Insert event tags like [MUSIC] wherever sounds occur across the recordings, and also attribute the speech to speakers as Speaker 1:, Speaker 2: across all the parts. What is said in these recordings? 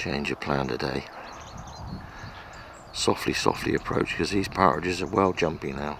Speaker 1: change of plan today. Softly, softly approach because these partridges are well jumpy now.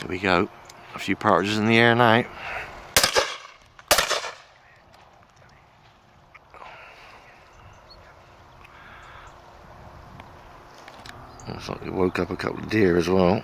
Speaker 1: Here we go. A few partridges in the air now. Looks like we woke up a couple of deer as well.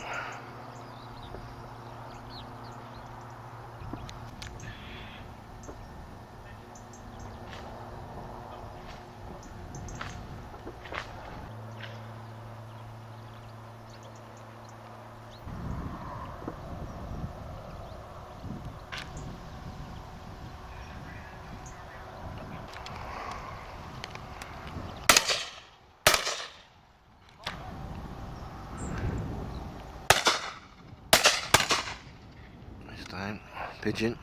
Speaker 1: This time, pigeon.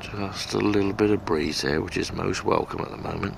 Speaker 1: Just a little bit of breeze there, which is most welcome at the moment.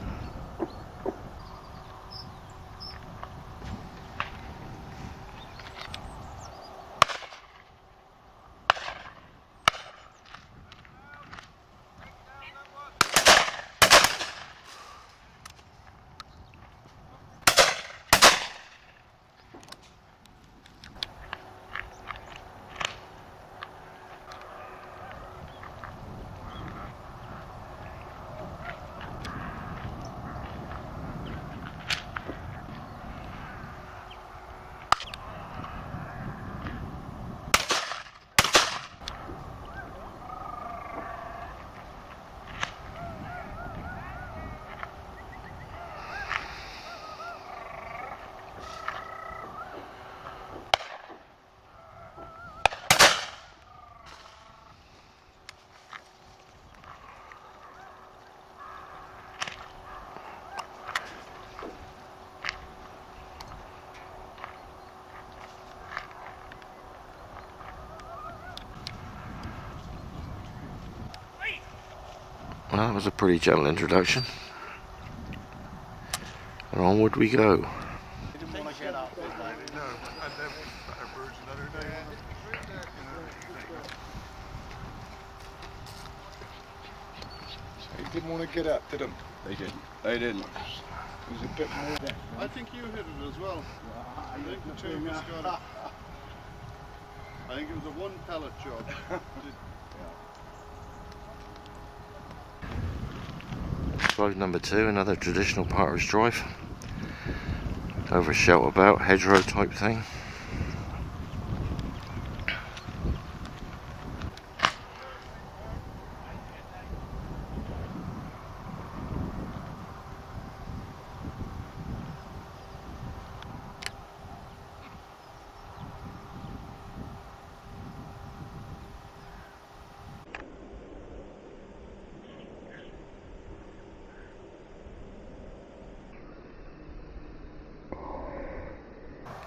Speaker 1: Well, that was a pretty gentle introduction. And onward we go.
Speaker 2: didn't want to get up, did they?
Speaker 3: No, and then better birds another day.
Speaker 4: They didn't want to get up, did them?
Speaker 2: They didn't. They didn't.
Speaker 4: It was a bit more.
Speaker 3: I think you hit it as well. I think the two of us got it. I think it was a one pellet job. [LAUGHS]
Speaker 1: Drive number two, another traditional partridge drive. Over a shelter belt, hedgerow type thing.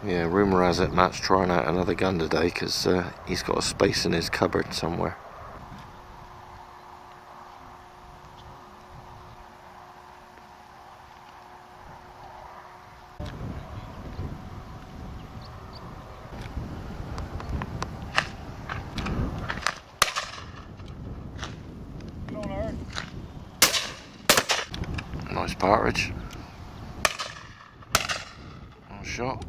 Speaker 1: Yeah, it Matt's trying out another gun today because uh, he's got a space in his cupboard somewhere. Nice partridge. Nice shot.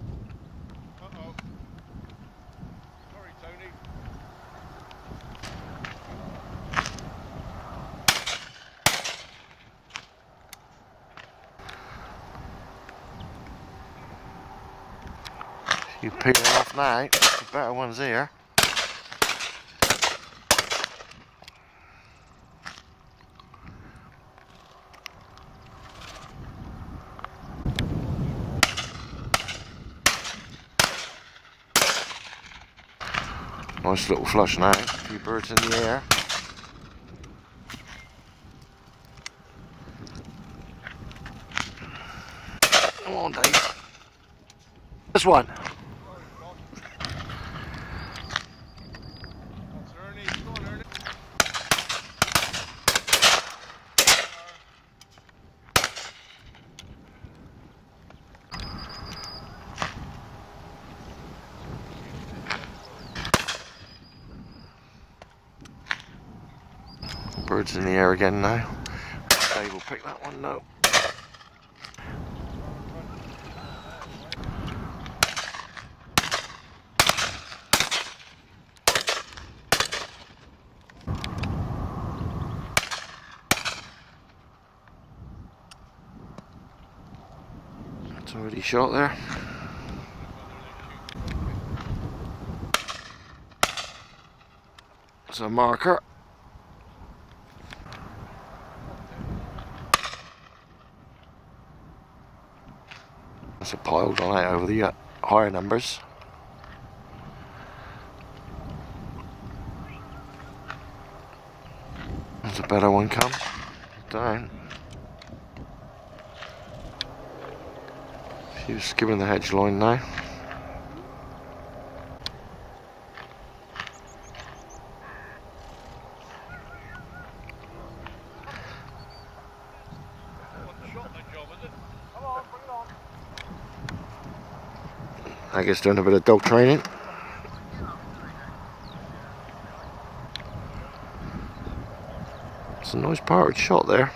Speaker 1: The better one's here. Nice little flush now. A few birds in the air. Come on, Dave. This one. Birds in the air again now. Dave will pick that one, no. It's already shot there. It's a marker. It's a pile gone out over the uh, higher numbers. There's a better one come down. She's skimming the hedge line now. I guess doing a bit of dog training. It's a nice partridge shot there.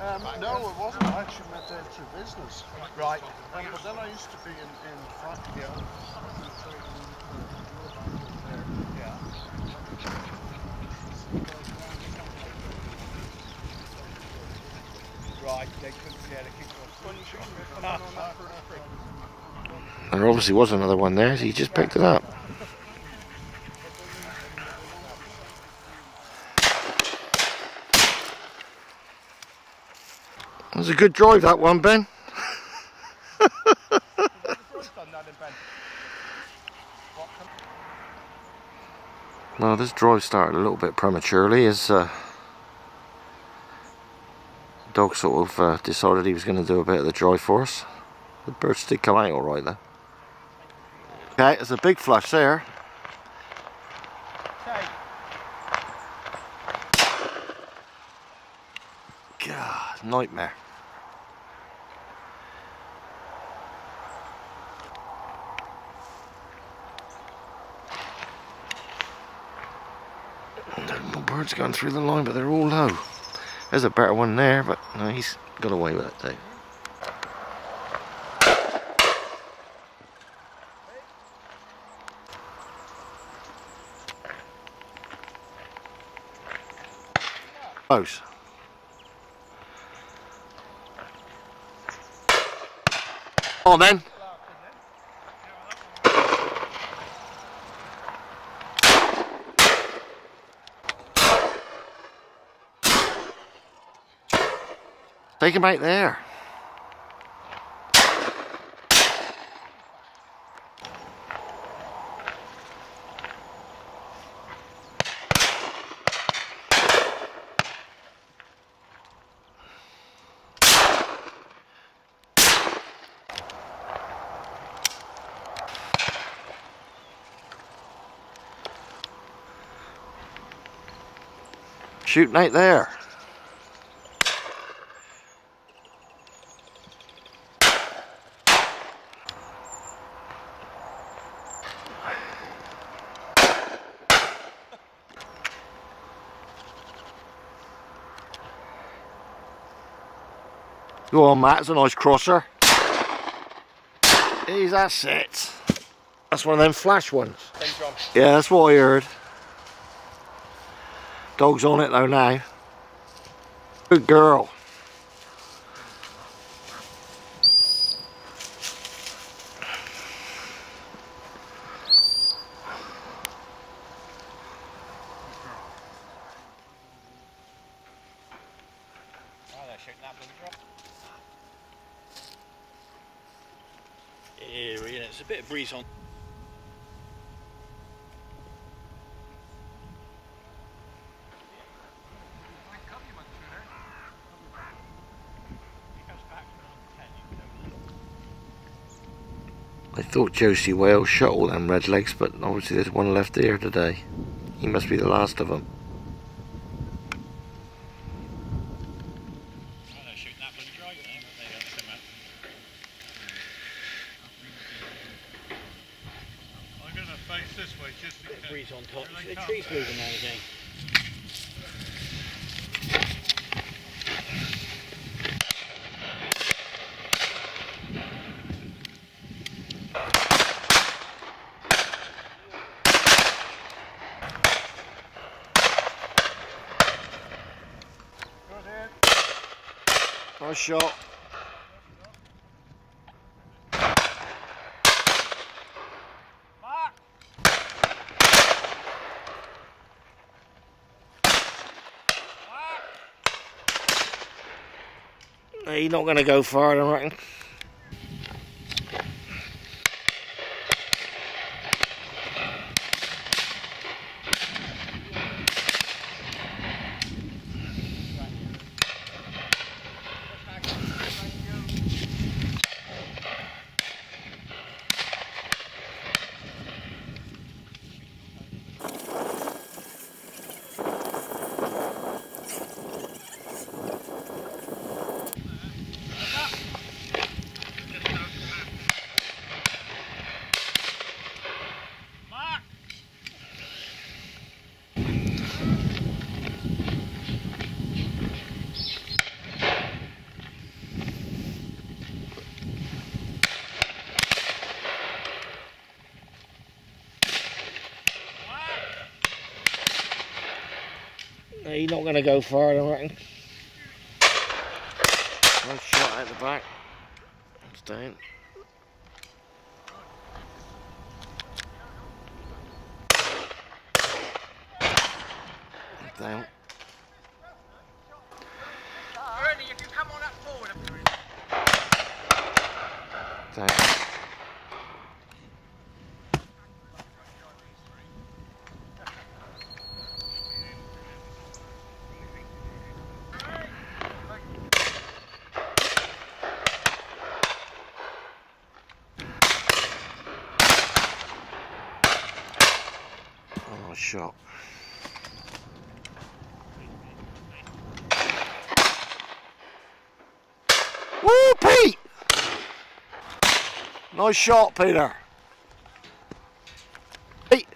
Speaker 3: Um, no, it wasn't. I actually met them through business. Right. Um, but then I used to be in, in factory. [LAUGHS]
Speaker 1: There obviously was another one there, so he just picked it up. It was a good drive that one, Ben. [LAUGHS] No, this drive started a little bit prematurely as uh, dog sort of uh, decided he was going to do a bit of the drive for us. The birds did come out alright though. Okay, there's a big flush there. God, nightmare. More birds going through the line, but they're all low. There's a better one there, but no, he's got away with it too. Close. Come on then. Take him out there. Shooting out there. Go on, Matt. It's a nice crosser. He's that's it. That's one of them flash ones. Yeah, that's what I heard. Dog's on it though now. Good girl.
Speaker 2: Oh, they're shooting that bloody drop. It's a bit of breeze on.
Speaker 1: I thought Josie Wales shot all them red legs, but obviously there's one left here today. He must be the last of them.
Speaker 2: Oh, they're shooting that bloody driver now, but they don't come out.
Speaker 3: I'm going to face this way
Speaker 2: breeze on top. The tree's moving now again.
Speaker 1: Nice shot. He's not going to go far, I reckon. He's not going to go far, I reckon. Nice shot out the back. It's down. Down.
Speaker 2: Ernie, if you come on up forward.
Speaker 1: Down. Oh, nice shot. Woo, Pete! Nice shot, Peter. Pete.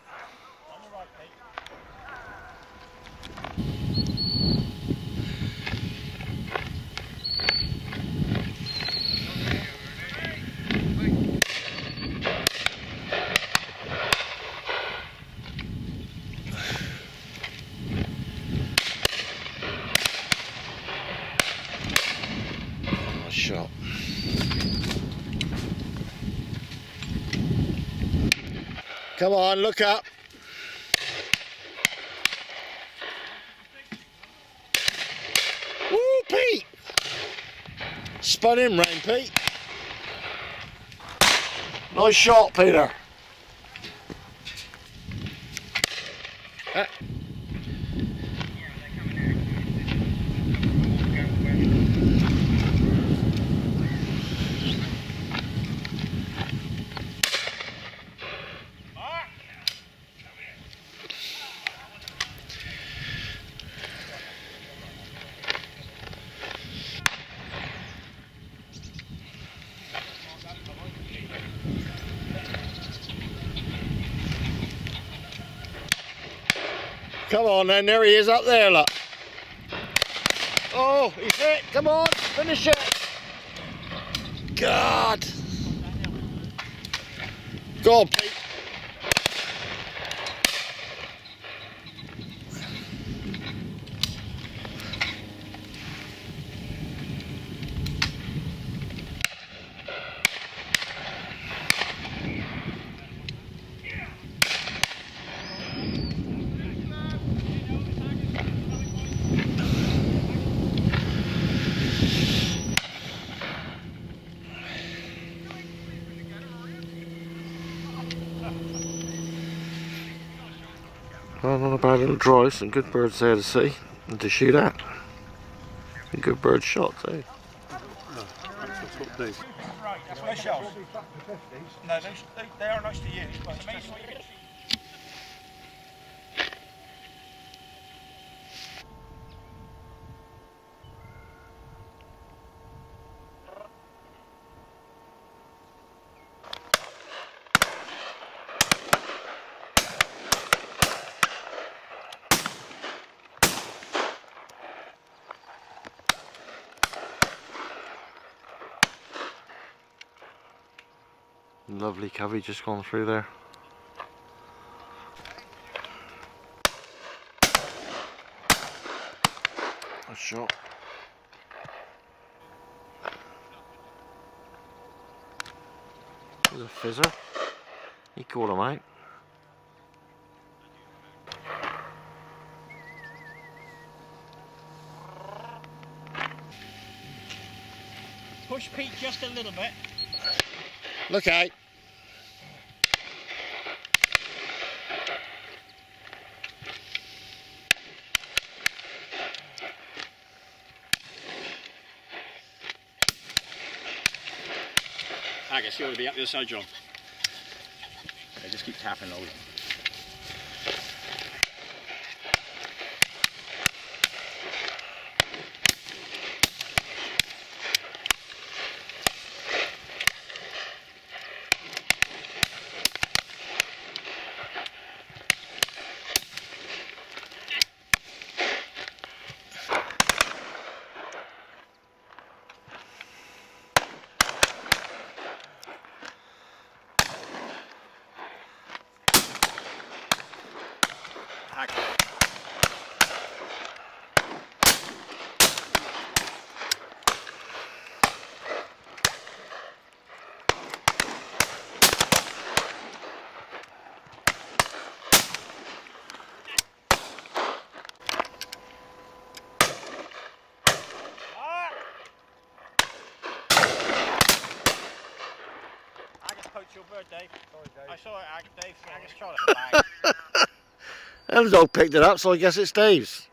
Speaker 1: Nice shot. Come on, look up. Woo, Pete! Spun him round, Pete. Nice shot, Peter. Come on then, there he is up there, look. Oh, he's hit. Come on, finish it. God. Go on, Pete. Well, not a bad little drive, some good birds there to see and to shoot at. A good bird shot too.
Speaker 3: These.
Speaker 2: They're shells. No, they, they, they are nice to use,
Speaker 1: Lovely covey just gone through there. A shot. There's a fizzer. He caught him out.
Speaker 2: Push Pete just a little bit.
Speaker 1: Look out.
Speaker 2: I guess you ought to be up the other side, John. Okay, just keep tapping. I just poked your bird, Dave. Sorry, Dave. I saw it, Ag- Dave. I just tried it. Bang.
Speaker 1: And the dog picked it up, so I guess it stays.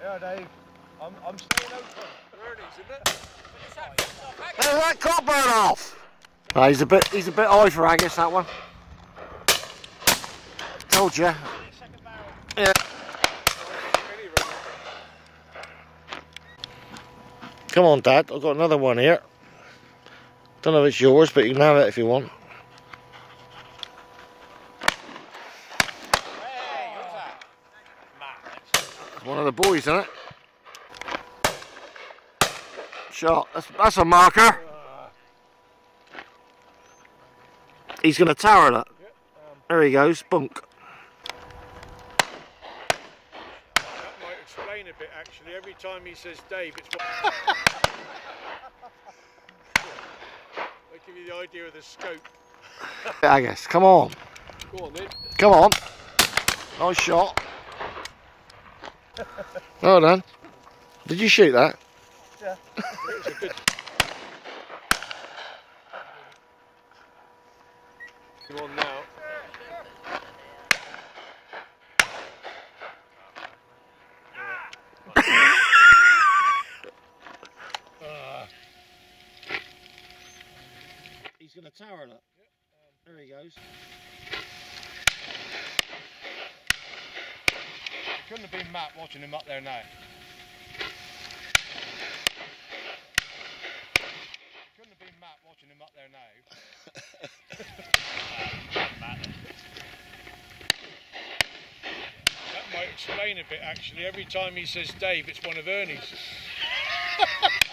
Speaker 4: Yeah, Dave. I'm, I'm staying open. Ernie's, isn't it?
Speaker 1: There's that cockburn off! Ah, he's a bit he's a bit high for Agus that one. Told you. Yeah. Come on Dad, I've got another one here. Don't know if it's yours, but you can have it if you want.
Speaker 2: Hey, who's that? Matt.
Speaker 1: It's one of the boys, isn't it? Shot. That's, that's a marker. He's going to tower that. There he goes. Bunk.
Speaker 5: That might explain a bit actually. Every time he says Dave, it's what. [LAUGHS] I give you the idea of the scope. [LAUGHS]
Speaker 1: Agus, come on.
Speaker 5: Go on then.
Speaker 1: Come on. Nice shot. [LAUGHS] Well done. Did you shoot that?
Speaker 5: Come on now.
Speaker 1: Going to tower that. There he goes.
Speaker 5: It couldn't have been Matt watching him up there now. Couldn't have been Matt watching him up there now. That might explain a bit actually. Every time he says Dave, it's one of Ernie's. [LAUGHS]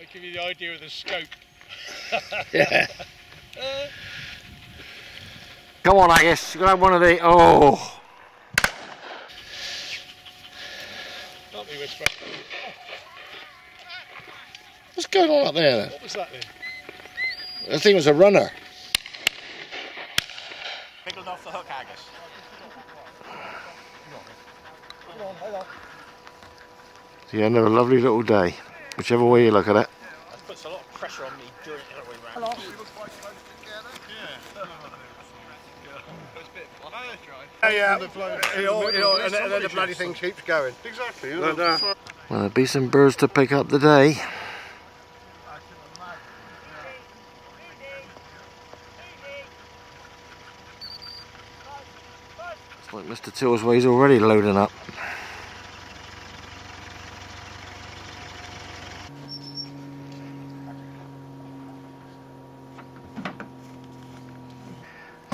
Speaker 5: I give you the idea of the scope. [LAUGHS]
Speaker 1: Yeah. Come on, Agus. You're going to have one of the. Oh.
Speaker 5: Not me whisper.
Speaker 1: What's going on up there then?
Speaker 5: What was that then?
Speaker 1: I think it was a runner.
Speaker 2: Pickled off the hook, Agus.
Speaker 1: The end of a lovely little day. Whichever way you look at it.
Speaker 2: That puts a lot of pressure on me doing it the other way round.
Speaker 3: Yeah, yeah.
Speaker 4: and, then the bloody thing keeps going.
Speaker 3: Exactly.
Speaker 4: But, uh,
Speaker 1: Well, there'll be some birds to pick up the day. It's like Mr. Tillsway's already loading up.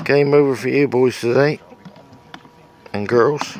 Speaker 1: Game over for you boys today. Girls.